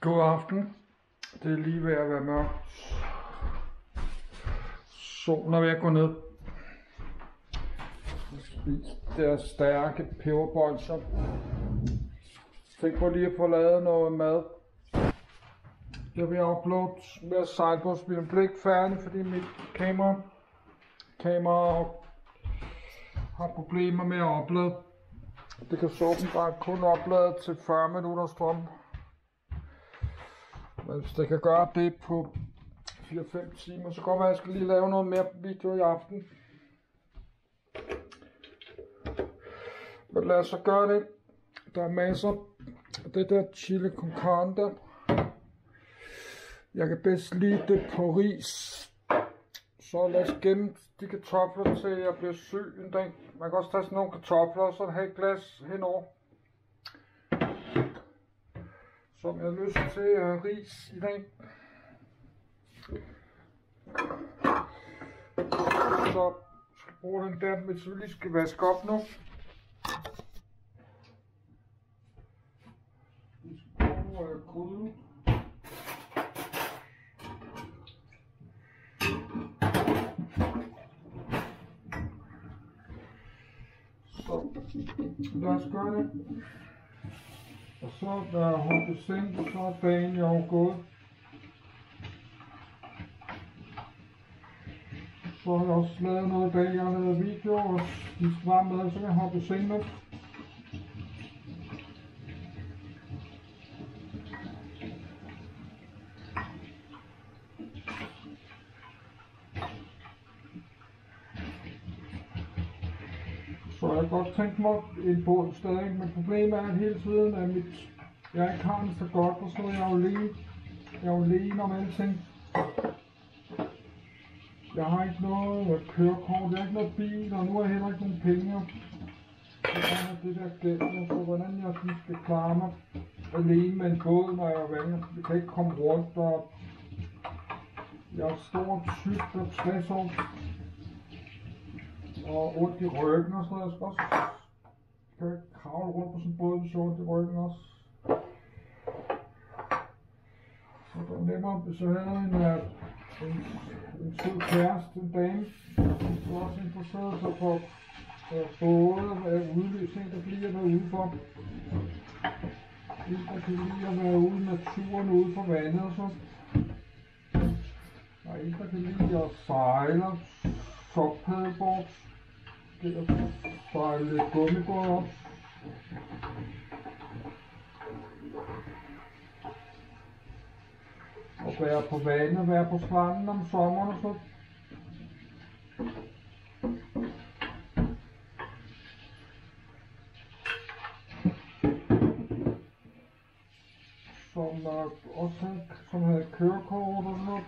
God aften. Det er lige ved at være mørkt. Solen er ved at gå ned. Spis deres stærke peberbolser. Tænk på lige at få lavet noget mad. Jeg vil uploade med sejlbådsbilen. Blev ikke færdig, fordi mit kamera, kamera har problemer med at oplade. Det kan så bare kun oplade til 40 minutter strøm. Men hvis det kan gøre det på 4-5 timer, så godt være, at jeg skal lige lave noget mere video i aften. Men lad os så gøre det. Der er masser af det der chili con carne der. Jeg kan bedst lide det på ris. Så lad os gemme de kartofler til jeg bliver syg en dag. Man kan også tage sådan nogle kartofler og så have et glas henover. Som jeg har lyst til at ris i dag. Så skal jeg bruge den der, hvis vi lige skal vaske op nu. Vi skal bruge øh, gryden. Så lad os gøre det. Og så da jeg hoppet seng, så er dagen jo gået. Så har jeg også lavet noget i dag, jeg har lavet video, og de skal var med, så kan jeg hoppe i sengen. Nu. Jeg har godt tænkt mig en båd stadig, men problemet er hele tiden, at mit, jeg ikke har det så godt, og så er jeg jo lige, Jeg er jo lige om alting. Jeg har ikke noget kørekort, jeg har ikke noget bil, og nu har jeg heller ikke nogen penge. Jeg har det der gæld, så hvordan jeg sådan skal klare mig alene med en båd, når jeg er vandet. Jeg kan ikke komme rundt, og jeg er stor, tyk og 60 år og ondt i ryggen og sådan noget. Jeg skal også kan jeg kravle rundt på sådan en båd, hvis jeg ondt i ryggen også. Så det var nemmere, hvis jeg havde en, øh, en, en sød kæreste, en dame, som var også interesseret sig for øh, både at udløse udløs, en der bliver der udenfor. En der kan lide at være ude i naturen, ude for vandet og sådan. Og en der kan lide at sejle, toppadeboard, det at lidt gummibåd op. Og være på vandet, være på stranden om sommeren og sådan. Som øh, også som havde kørekort og sådan noget.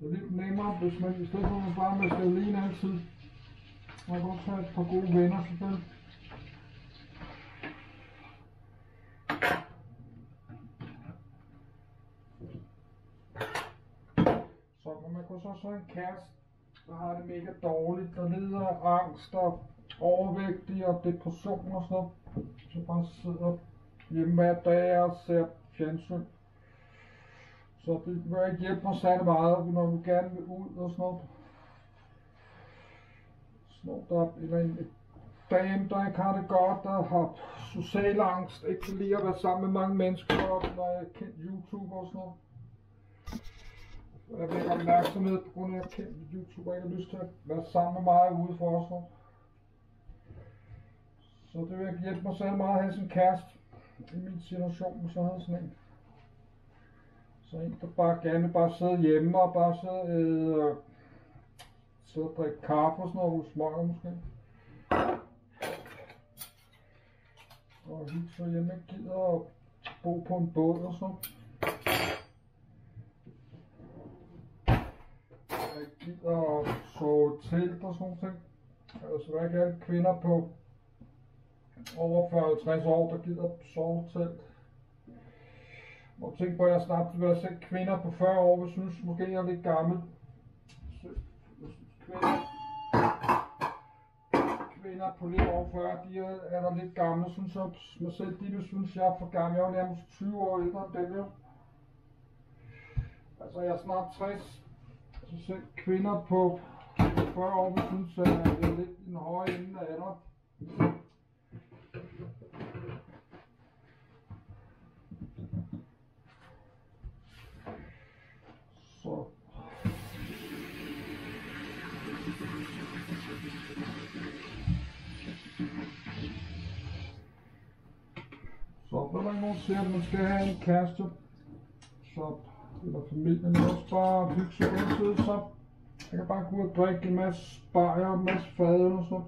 Det er hvis man i stedet for at man bare med skal alene altid. Man kan godt tage et par gode venner selvfølgelig. Så men man kunne så også have en kæreste, der har det mega dårligt, der lider af angst og overvægtig og depression og sådan noget. Så bare sidder hjemme hver dag og ser fjernsyn. Så det vil ikke hjælpe mig særlig meget, når vi gerne vil ud og sådan noget. Snort op, eller en dame, der ikke har det godt, der har social angst, ikke kan lide at være sammen med mange mennesker, og når jeg er kendt YouTube og sådan noget. Jeg vil have opmærksomhed på grund af, at jeg kendte kendt YouTuber, og ikke har lyst til at være sammen med mig ude for os. noget. Så det vil ikke hjælpe mig særlig meget at have sin kæreste i min situation, hvis jeg havde sådan en. Så en, der bare gerne bare sidde hjemme og bare sidde øh, sidde og drikke kaffe og sådan noget hos smøger måske. Og hygge sig hjemme, ikke gider at bo på en båd og sådan Jeg gider at sove telt og sådan ting. Altså, der er ikke alle kvinder på over 40-50 år, der gider at sove telt. Og tænk på, at jeg snart vil have kvinder på 40 år, hvis synes måske jeg er lidt gammel. Kvinder, kvinder på lidt over 40, de er, er der lidt gamle, synes jeg. Mig selv de vil synes, jeg er for gammel. Jeg er nærmest 20 år ældre end dem. Altså, jeg er snart 60. Så altså, selv kvinder på 40 år vil synes, at jeg er lidt i den høje ende af alder. Når vil der ikke nogen siger, at man skal have en kæreste, så eller familien også bare hygge sig altid, så jeg kan bare gå ud og drikke en masse bajer og en masse fadøl og så.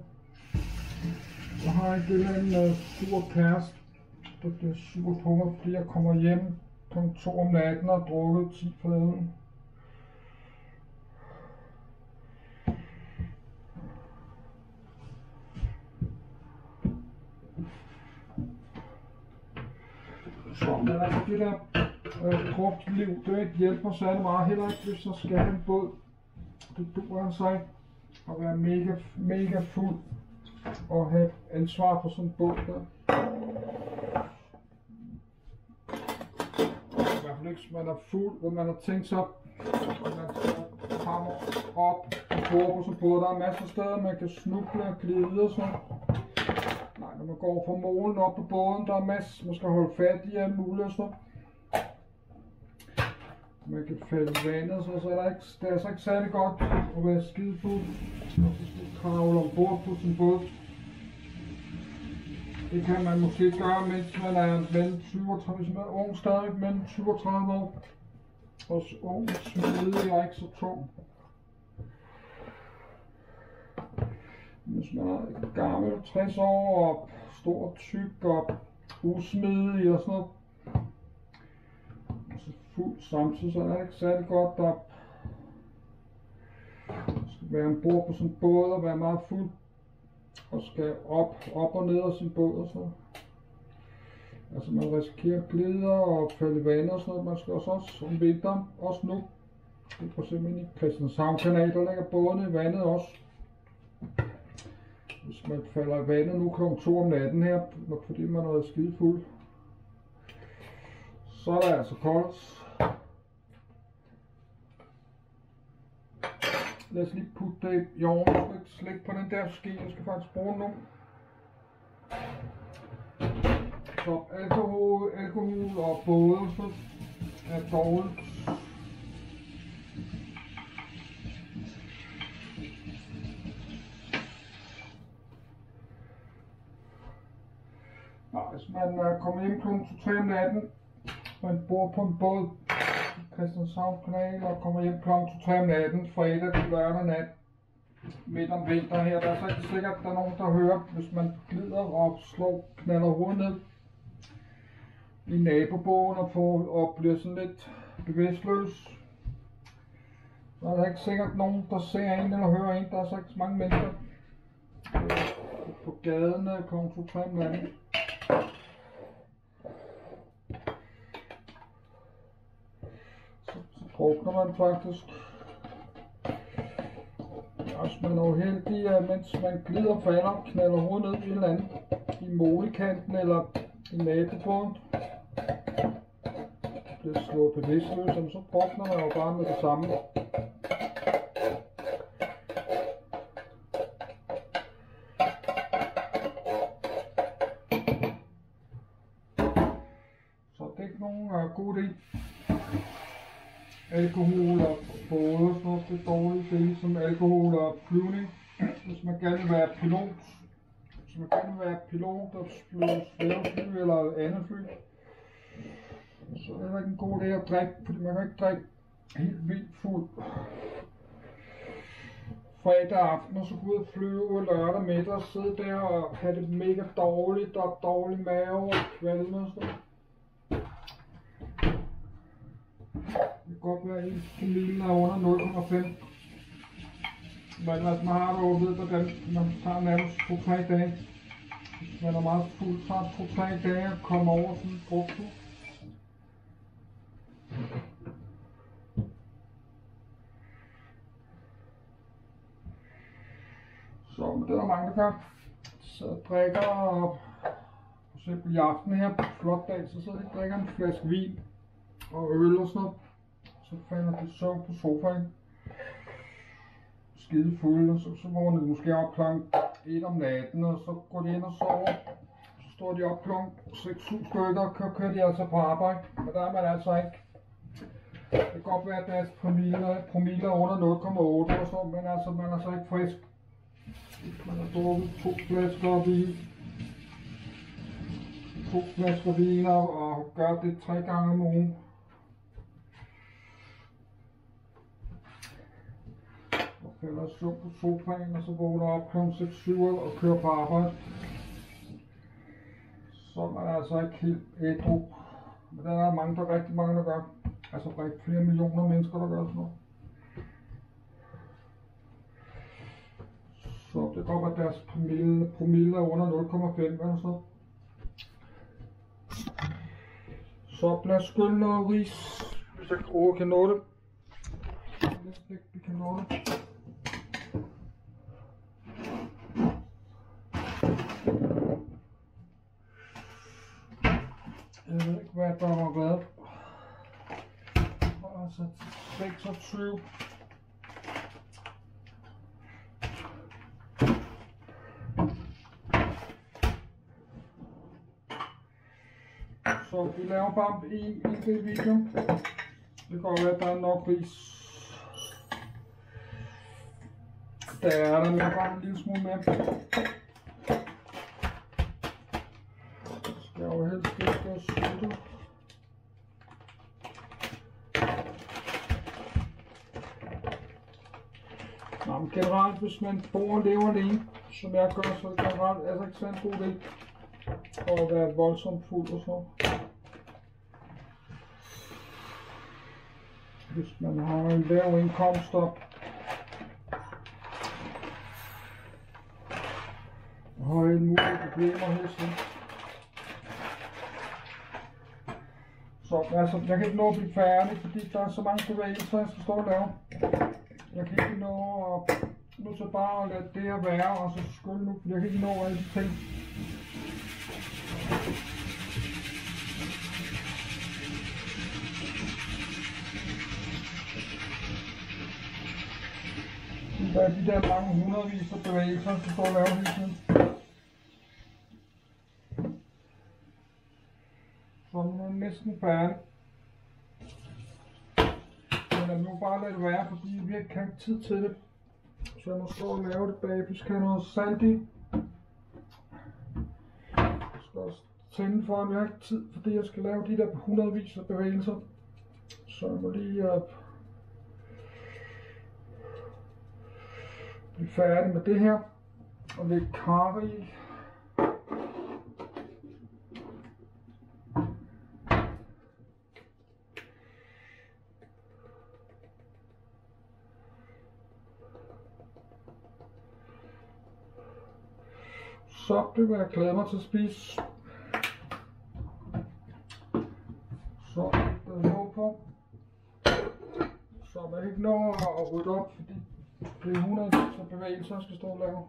Så har jeg ikke en uh, sur kæreste, der bliver sur på mig, fordi jeg kommer hjem kl. 2 om natten og har drukket 10 fadøl. Så, men altså det der øh, drukliv, det ikke hjælper særlig meget, heller ikke hvis jeg skal en båd. Det duer altså ikke at være mega, mega fuld og have ansvar for sådan en båd der. I hvert fald ikke, hvis man er fuld, hvor man har tænkt sig, at man skal komme op og bor på sådan en båd. Der er masser af steder, man kan snuble og glide og sådan. Nej, når man går fra målen op på båden, der er masser, man skal holde fat i alt muligt og sådan. Man kan falde i vandet, så, så er der ikke, det er så ikke særlig godt at være skide på, og så skal kravle ombord på sin båd. Det kan man måske gøre, mens man er mellem 20 og 30, hvis man er ung stadig, mellem 20 og 30 år. Og ung, smidig er ikke så tung. Hvis man er gammel, 60 år og stor, tyk og usmidig og sådan noget, og så fuld samtidig, så er det ikke særlig godt, der skal være ombord på sådan en båd og være meget fuld og skal op, op og ned af sin båd og så. Altså man risikerer at glide og falde i vand og sådan noget. Man skal også, også om vinteren, også nu, det er for eksempel i Christianshavn kanal, der ligger bådene i vandet også. Hvis man falder i vandet nu kl. 2 om natten her, fordi man har været skide fuld, så er der altså koldt. Lad os lige putte det i ovnen. Jeg skal ikke slække på den der ske. Jeg skal faktisk bruge den nu. Så alkohol, alkohol og både så er dårligt. Man er kommet hjem kl. 2-3 om natten, man bor på en båd i Christianshavn kanal og kommer hjem kl. 2-3 om natten, fredag til lørdag nat, midt om vinter her. Der er så ikke sikkert, at der er nogen, der hører, hvis man glider og slår, knaller hovedet ned i nabobogen og, får, og bliver sådan lidt bevidstløs. Så er der ikke sikkert nogen, der ser en eller hører en. Der er så ikke så mange mennesker på gaden øh, kl. 2-3 om natten. Så, så drukner man faktisk. Hvis man er uheldig, at mens man glider falder, knalder hovedet ned i et eller andet i målekanten eller i nabobåden, bliver slået bevidstløs, jamen så drukner man jo bare med det samme. Alkohol og både sådan noget, dårlige ting som alkohol og flyvning. Hvis man gerne vil være pilot, hvis man gerne vil være pilot og flyve svævefly eller andet fly, så er det ikke en god idé at drikke, fordi man kan ikke drikke helt vildt fuld fredag aften, og så gå ud og flyve lørdag middag og sidde der og have det mega dårligt og dårlig mave og kvalme og sådan noget. Det kan godt være, at ens promille er under 0,5. Men hvis man har det ved, hvordan man tager nærmest 2-3 dage. Hvis man er meget fuld, så tager 2-3 dage at komme over sådan en druktur. Så men det er der mange, der gør. Så drikker og for eksempel i aften her på flot dag, så sidder de og drikker en flaske vin og øl og sådan noget. Så falder du søvn på sofaen. Skide fuld, og så, så vågner de måske op klokken 1 om natten, og så går de ind og sover. Så står de op klokken 6-7 stykker, og kører, kører de altså på arbejde. Men der er man altså ikke. Det kan godt være, at deres promille, promille er under 0,8 og så, men altså, man er så ikke frisk. Man har drukket to flasker vin, to flasker vin og, og gør det tre gange om ugen, og falder i søvn på sofaen, og så vågner op kl. 6-7 og kører på arbejde. Så er man altså ikke helt ædru. Men der er mange, der er rigtig mange, der gør. Altså rigtig flere millioner mennesker, der gør sådan noget. Så det går, at deres promille, promille er under 0,5 eller så. Så lad os skylle noget ris, hvis jeg kan nå det. Næsten ikke, vi kan Jeg ved ikke, hvad jeg bør mig har været. Altså 26. Så vi laver bare en enkelt video. Det kan være, at der er nok ris. Der er der med bare en lille smule mere. Skal jo helst ikke være suttet. Jamen generelt, hvis man bor og lever alene, som jeg gør, så er det generelt altså ikke så en god idé at være voldsomt fuld og så. Hvis man har en lav indkomst og har alle mulige problemer hele tiden. Så altså, jeg kan ikke nå at blive færdig, fordi der er så mange bevægelser, jeg skal stå og lave. Jeg kan ikke nå at nu så bare at lade det her være, og så skyld nu, jeg kan ikke nå alle de ting. Der er de der mange hundredvis af bevægelser, som står og laver hele tiden. Så nu er næsten færdig. Men nu bare lade det være, fordi vi ikke har tid til det. Så jeg må stå og lave det bagefter. Skal have noget salt i. Jeg skal også tænde for, at jeg har ikke tid, fordi jeg skal lave de der hundredvis af bevægelser. Så jeg må lige op. uh, blive færdig med det her. Og lidt karri i. Det vil jeg glæde mig til at spise. Så der er låg på. Så man ikke når at rydde op, fordi det er 100 så bevægelser, jeg skal stå og lave.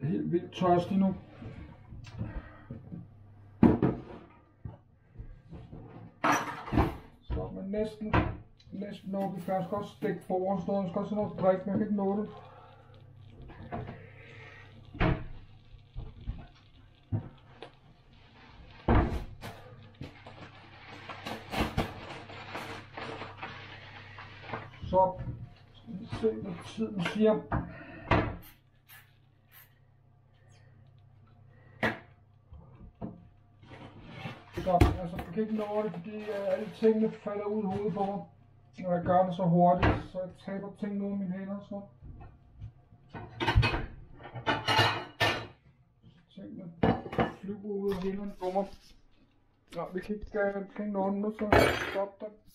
Jeg er helt vildt tørstig nu. Så man næsten, næsten når vi først skal også stikke bordet og sådan. Jeg skal også have noget drik, men jeg kan ikke nå det. Så skal vi se, hvad tiden siger. Godt, altså, jeg kan ikke nå det, fordi uh, alle tingene falder ud i hovedet på mig. Når jeg gør det så hurtigt, så jeg taber tingene ud af mine hænder. Så. Tingene flyver ud af hænderne på mig. Nå, vi kan ikke, uh, vi kan ikke nå den nu, så stop det.